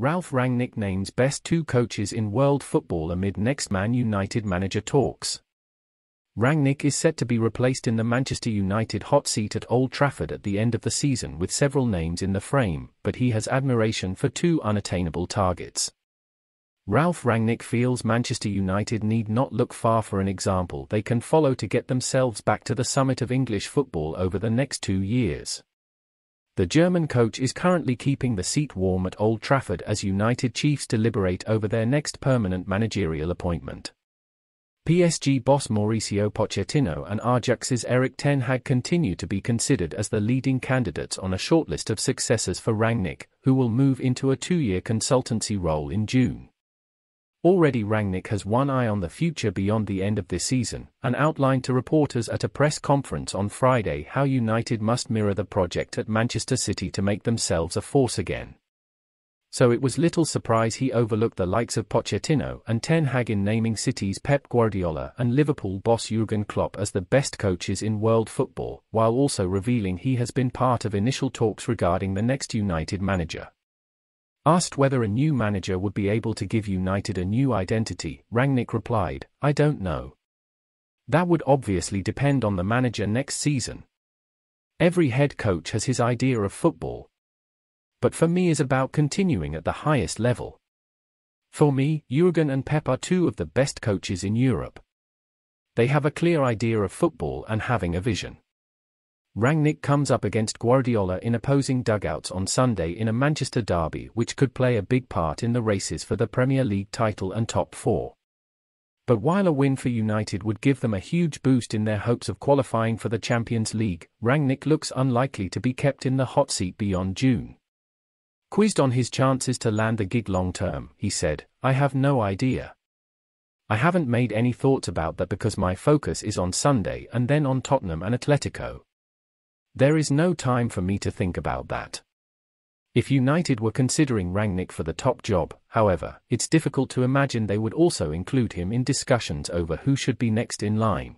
Ralf Rangnick names best two coaches in world football amid next Man United manager talks. Rangnick is set to be replaced in the Manchester United hot seat at Old Trafford at the end of the season with several names in the frame, but he has admiration for two unattainable targets. Ralf Rangnick feels Manchester United need not look far for an example they can follow to get themselves back to the summit of English football over the next two years. The German coach is currently keeping the seat warm at Old Trafford as United Chiefs deliberate over their next permanent managerial appointment. PSG boss Mauricio Pochettino and Ajax's Erik ten Hag continue to be considered as the leading candidates on a shortlist of successors for Rangnick, who will move into a two-year consultancy role in June. Already Rangnick has one eye on the future beyond the end of this season, and outlined to reporters at a press conference on Friday how United must mirror the project at Manchester City to make themselves a force again. So it was little surprise he overlooked the likes of Pochettino and Ten Hag in naming City's Pep Guardiola and Liverpool boss Jurgen Klopp as the best coaches in world football, while also revealing he has been part of initial talks regarding the next United manager. Asked whether a new manager would be able to give United a new identity, Rangnick replied, I don't know. That would obviously depend on the manager next season. Every head coach has his idea of football. But for me is about continuing at the highest level. For me, Jurgen and Pep are two of the best coaches in Europe. They have a clear idea of football and having a vision. Rangnick comes up against Guardiola in opposing dugouts on Sunday in a Manchester derby which could play a big part in the races for the Premier League title and top four. But while a win for United would give them a huge boost in their hopes of qualifying for the Champions League, Rangnick looks unlikely to be kept in the hot seat beyond June. Quizzed on his chances to land the gig long term, he said, I have no idea. I haven't made any thoughts about that because my focus is on Sunday and then on Tottenham and Atletico. There is no time for me to think about that. If United were considering Rangnick for the top job, however, it's difficult to imagine they would also include him in discussions over who should be next in line.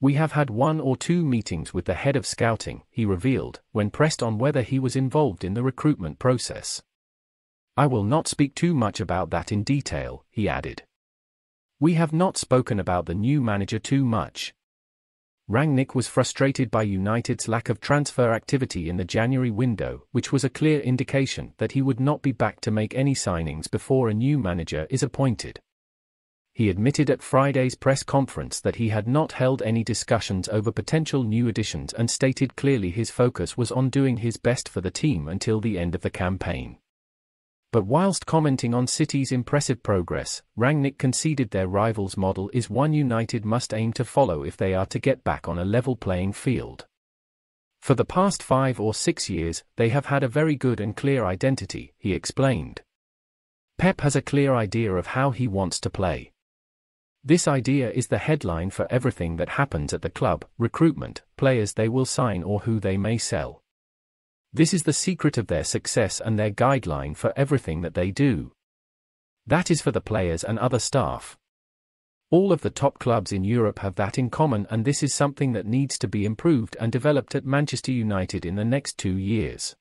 We have had one or two meetings with the head of scouting, he revealed, when pressed on whether he was involved in the recruitment process. I will not speak too much about that in detail, he added. We have not spoken about the new manager too much, Rangnick was frustrated by United's lack of transfer activity in the January window, which was a clear indication that he would not be back to make any signings before a new manager is appointed. He admitted at Friday's press conference that he had not held any discussions over potential new additions and stated clearly his focus was on doing his best for the team until the end of the campaign. But whilst commenting on City's impressive progress, Rangnick conceded their rivals' model is one United must aim to follow if they are to get back on a level playing field. For the past five or six years, they have had a very good and clear identity, he explained. Pep has a clear idea of how he wants to play. This idea is the headline for everything that happens at the club recruitment, players they will sign or who they may sell. This is the secret of their success and their guideline for everything that they do. That is for the players and other staff. All of the top clubs in Europe have that in common and this is something that needs to be improved and developed at Manchester United in the next two years.